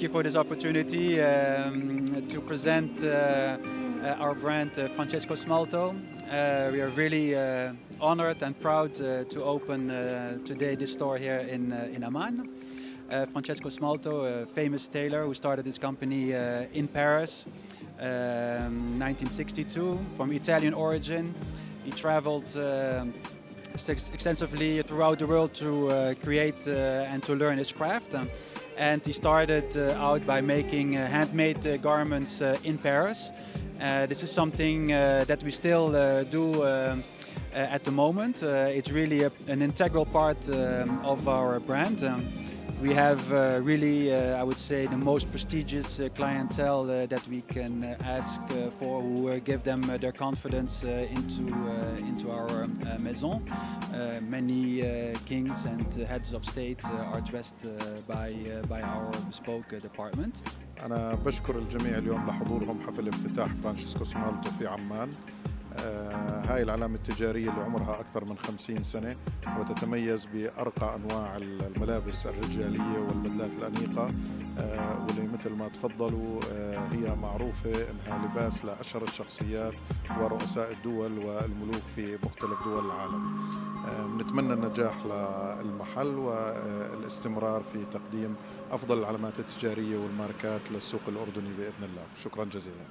thank you for this opportunity um, to present uh, uh, our brand uh, Francesco Smalto. Uh, we are really uh, honored and proud uh, to open today this store here in, in Amman. Francesco Smalto, a famous tailor who started his company in Paris um, 1962 from Italian origin. He traveled extensively throughout the world to create and to learn his craft. Um, and he started uh, out by making uh, handmade uh, garments in Paris. This is something that we still do um, at the moment. It's really a, an integral part um, of our brand. Um, we have uh, really, uh, I would say, the most prestigious uh, clientele uh, that we can uh, ask uh, for, who uh, give them uh, their confidence uh, into uh, into our um, uh, maison. Uh, many uh, kings and uh, heads of state uh, are dressed uh, by uh, by our bespoke uh, department. أنا بشكر الجميع اليوم لحضورهم حفل افتتاح فرانشيسكو سمالتو في عمان آه، هاي العلامة التجارية اللي عمرها أكثر من 50 سنة وتتميز بأرقى أنواع الملابس الرجالية والبدلات الأنيقة. آه، واللي مثل ما تفضلوا آه، هي معروفة أنها لباس لأشهر الشخصيات ورؤساء الدول والملوك في مختلف دول العالم. آه، بنتمنى النجاح للمحل والإستمرار في تقديم أفضل العلامات التجارية والماركات للسوق الأردني بإذن الله. شكرا جزيلا.